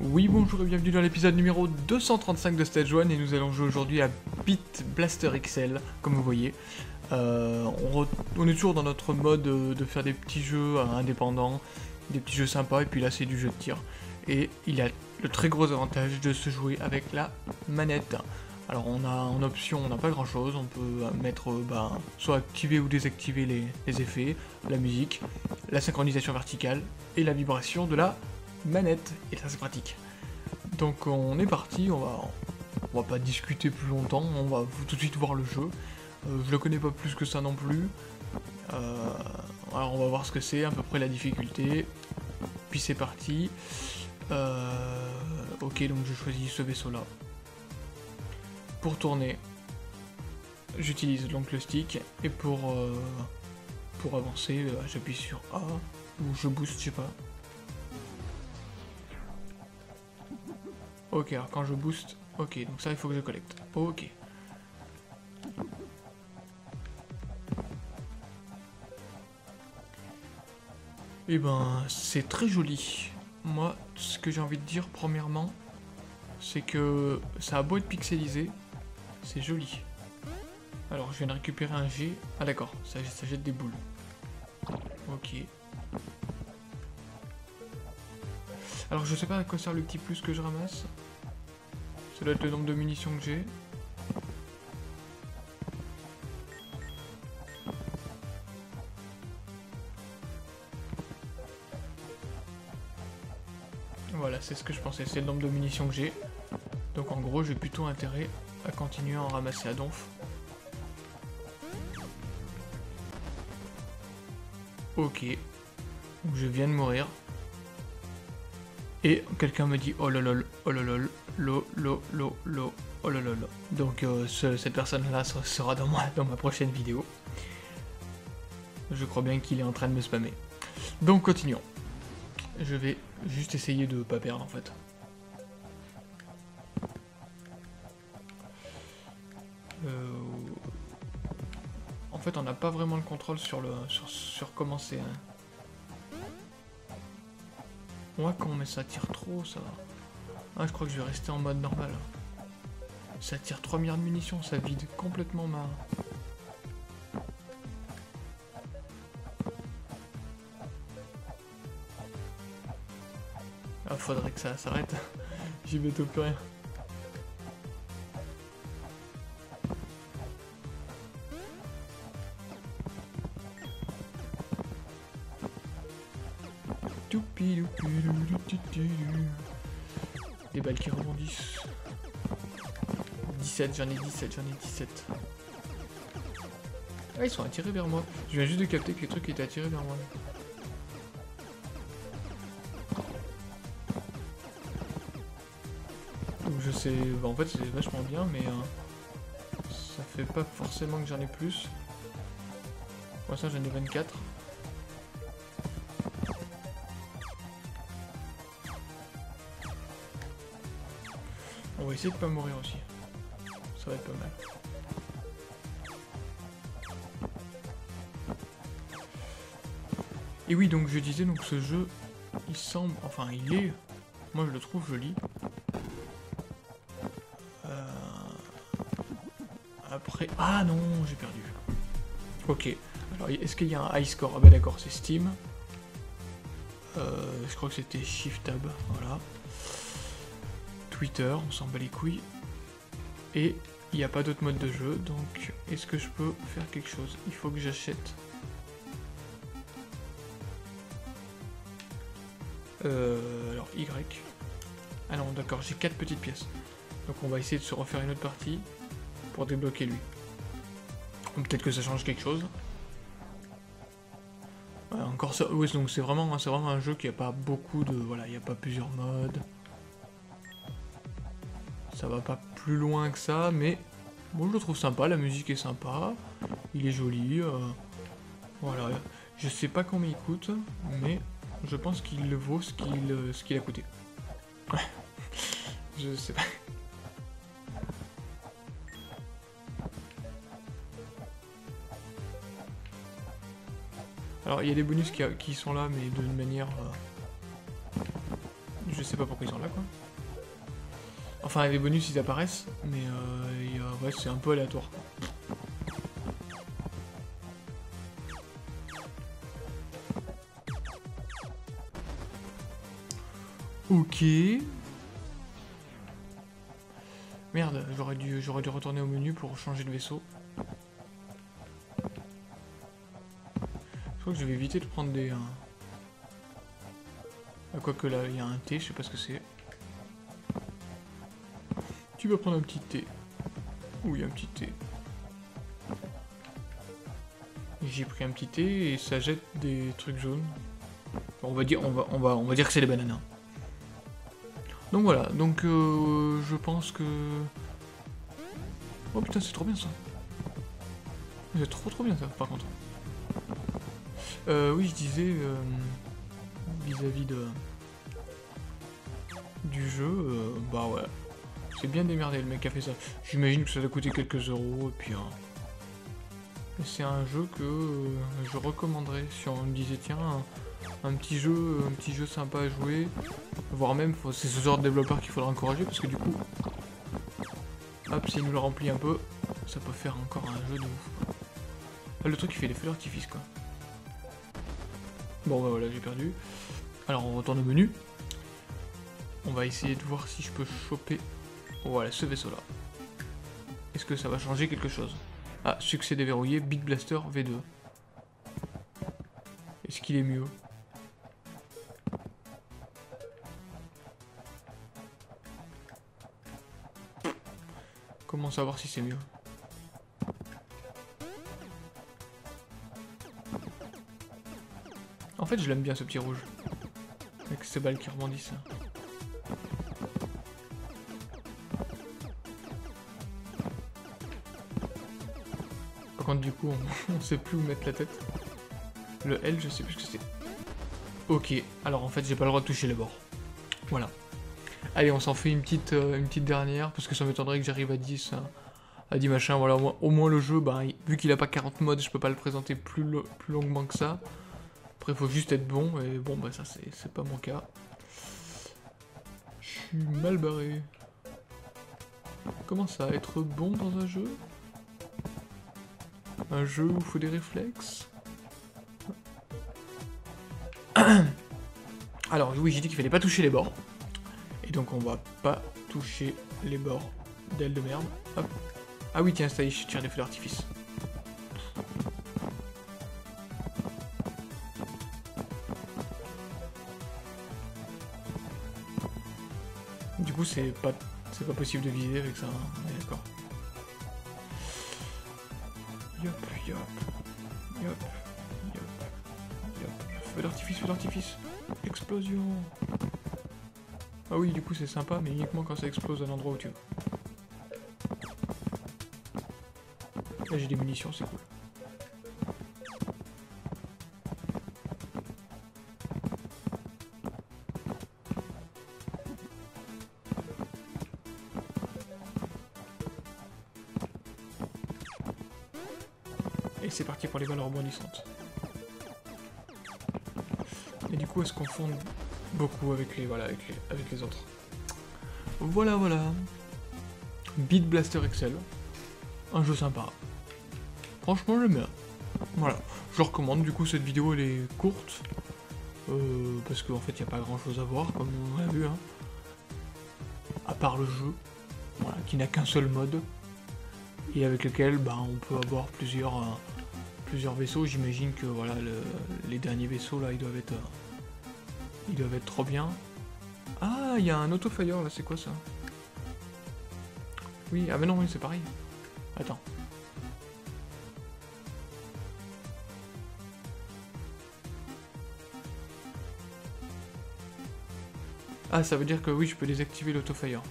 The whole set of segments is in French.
Oui bonjour et bienvenue dans l'épisode numéro 235 de Stage 1 et nous allons jouer aujourd'hui à Beat Blaster XL, comme vous voyez. Euh, on, est toujours dans notre mode de faire des petits jeux indépendants, des petits jeux sympas, et puis là c'est du jeu de tir. Et il a le très gros avantage de se jouer avec la manette. Alors on a en option, on n'a pas grand chose, on peut mettre bah, soit activer ou désactiver les, effets, la musique, la synchronisation verticale et la vibration de la manette, et ça c'est pratique. Donc on est parti, on va, on va pas discuter plus longtemps, on va tout de suite voir le jeu. Euh, je le connais pas plus que ça non plus. Euh, alors on va voir ce que c'est, à peu près la difficulté. Puis c'est parti. Euh, ok, donc je choisis ce vaisseau-là. Pour tourner, j'utilise donc le stick, et pour, pour avancer, j'appuie sur A, ou je booste, je sais pas. Ok, alors quand je booste, ok, donc ça il faut que je collecte. Ok. Et eh ben, c'est très joli. Moi, ce que j'ai envie de dire, premièrement, c'est que ça a beau être pixelisé, c'est joli. Alors, je viens de récupérer un G. Ah d'accord, ça, jette des boules. Ok. Alors, je sais pas à quoi sert le petit plus que je ramasse. Ça doit être le nombre de munitions que j'ai. Voilà, c'est ce que je pensais, c'est le nombre de munitions que j'ai. Donc en gros, j'ai plutôt intérêt continuer à en ramasser à donf. Ok. je viens de mourir. Et quelqu'un me dit oh lol, oh lol, lo, lo, oh lol. Donc euh, cette personne-là sera dans, dans ma prochaine vidéo. Je crois bien qu'il est en train de me spammer. Donc continuons. Je vais juste essayer de pas perdre en fait. Fait on n'a pas vraiment le contrôle sur le sur, sur comment c'est. Hein. Mais ça tire trop ça. Ah je crois que je vais rester en mode normal. Ça tire 3 milliards de munitions, ça vide complètement ma, faudrait que ça s'arrête. J'y vais tout plus rien. Des balles qui rebondissent. 17, j'en ai 17, j'en ai 17. Ah, ils sont attirés vers moi. Je viens juste de capter que les trucs étaient attirés vers moi. je sais... Bah, en fait c'est vachement bien mais... Euh, ça fait pas forcément que j'en ai plus. Pour ça j'en ai 24. Essayer de pas mourir aussi. Ça va être pas mal. Et oui, donc je disais, donc ce jeu, il semble, enfin il est, moi je le trouve joli. Ah non, j'ai perdu. Ok. Alors, est-ce qu'il y a un high score? Ah ben d'accord, c'est Steam. Euh, je crois que c'était Shift Tab, voilà. Twitter, on s'en bat les couilles. Et il n'y a pas d'autre mode de jeu, donc est-ce que je peux faire quelque chose? Il faut que j'achète. Euh, alors Y. Ah non, d'accord, j'ai 4 petites pièces. Donc on va essayer de se refaire une autre partie pour débloquer lui. Peut-être que ça change quelque chose. encore ça, oui, donc c'est vraiment, vraiment un jeu qui a pas beaucoup de, voilà, il n'y a pas plusieurs modes ça va pas plus loin que ça, mais bon, je le trouve sympa, la musique est sympa, il est joli, euh, voilà, je sais pas combien il coûte, mais je pense qu'il vaut euh, ce qu'il a coûté. je sais pas. Alors il y a des bonus qui, sont là, mais de manière... Euh, je sais pas pourquoi ils sont là quoi. Enfin, les bonus, ils apparaissent, mais euh, ouais, c'est un peu aléatoire. Ok. Merde, j'aurais dû, j'aurais dû retourner au menu pour changer de vaisseau. Je crois que je vais éviter de prendre des... euh, quoique là, il y a un T, je sais pas ce que c'est. Tu vas prendre un petit T. Oui, un petit T. J'ai pris un petit T et ça jette des trucs jaunes. On va dire, on va, on va, on va dire que c'est les bananes. hein. Donc voilà, donc euh, je pense que... Oh putain, c'est trop bien ça. C'est trop trop bien ça, par contre. Euh, oui, je disais, euh, vis-à-vis de... du jeu, euh, bah ouais. C'est bien démerdé le mec qui a fait ça. J'imagine que ça doit coûter quelques euros, et puis... mais c'est un jeu que euh, je recommanderais. Si on me disait tiens un, petit jeu un petit jeu sympa à jouer voire même c'est ce genre de développeur qu'il faudra encourager parce que du coup hop s'il nous le remplit un peu ça peut faire encore un jeu de ouf. Ah, le truc il fait des feux d'artifice quoi. Bon bah voilà j'ai perdu. Alors on retourne au menu. On va essayer de voir si je peux choper voilà ce vaisseau là est-ce que ça va changer quelque chose? Ah, succès déverrouillé, Big Blaster V2. Est-ce qu'il est mieux? Comment savoir si c'est mieux? En fait, je l'aime bien ce petit rouge. Avec ces balles qui rebondissent. Contre, du coup, on, sait plus où mettre la tête. Le L, je sais plus ce que c'est. Ok, alors en fait, j'ai pas le droit de toucher les bords. Voilà. Allez, on s'en fait une petite, euh, une petite dernière, parce que ça m'étonnerait que j'arrive à 10, hein, à 10 machins. Voilà, au moins, le jeu, bah, vu qu'il a pas 40 modes, je peux pas le présenter plus, lo- plus longuement que ça. Après, faut juste être bon, et bon, bah ça, c'est pas mon cas. Je suis mal barré. Comment ça, être bon dans un jeu? Un jeu où il faut des réflexes Alors oui, j'ai dit qu'il fallait pas toucher les bords. Et donc on va pas toucher les bords d'ailes de merde. Ah oui, tiens, ça y est, je tire des feux d'artifice. Du coup, c'est pas, pas possible de viser avec ça, hein, on est d'accord. Yop, yop, yop, yop, yop. Feu d'artifice, feu d'artifice. Explosion. Ah oui, du coup c'est sympa, mais uniquement quand ça explose à l'endroit où tu veux. Là j'ai des munitions, c'est cool. C'est parti pour les balles rebondissantes. Et du coup, elles se confondent beaucoup avec les, voilà, avec les, avec les autres. Voilà, voilà. Beat Blaster Excel. Un jeu sympa. Franchement, j'aime bien. Voilà. Je recommande. Du coup, cette vidéo, elle est courte. Euh, parce qu'en fait, il n'y a pas grand chose à voir, comme on a vu. Hein. À part le jeu. Voilà, qui n'a qu'un seul mode. Et avec lequel bah, on peut avoir plusieurs, euh, plusieurs vaisseaux. J'imagine que voilà, le- les derniers vaisseaux là, ils doivent être, euh, ils doivent être trop bien. Ah, il y a un autofire là, c'est quoi ça? Oui, ah mais non, oui, c'est pareil. Attends. Ah, ça veut dire que oui, je peux désactiver l'autofire.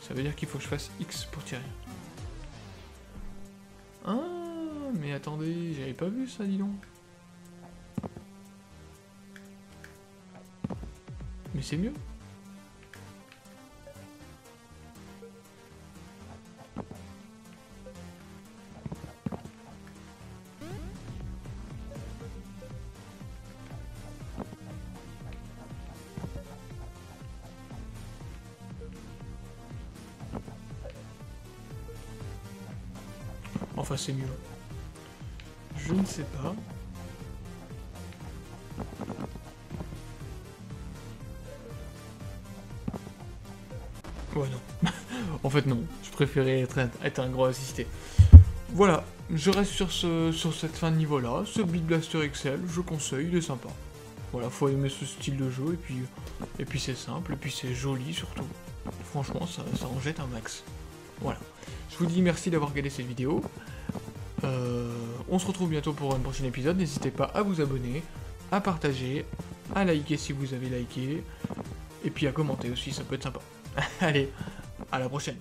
Ça veut dire qu'il faut que je fasse X pour tirer. Ah, mais attendez, j'avais pas vu ça, dis donc. Mais c'est mieux. Enfin, c'est mieux. Je ne sais pas. Ouais, non. en fait, non. Je préférais être, être un gros assisté. Voilà, je reste sur, ce, sur cette fin de niveau-là. Ce Beat Blaster XL, je conseille, il est sympa. Voilà, faut aimer ce style de jeu, et puis, et puis c'est simple, et puis c'est joli surtout. Franchement, ça, ça en jette un max. Voilà. Je vous dis merci d'avoir regardé cette vidéo. Euh, on se retrouve bientôt pour un prochain épisode. N'hésitez pas à vous abonner, à partager, à liker si vous avez liké, et puis à commenter aussi, ça peut être sympa. Allez, à la prochaine.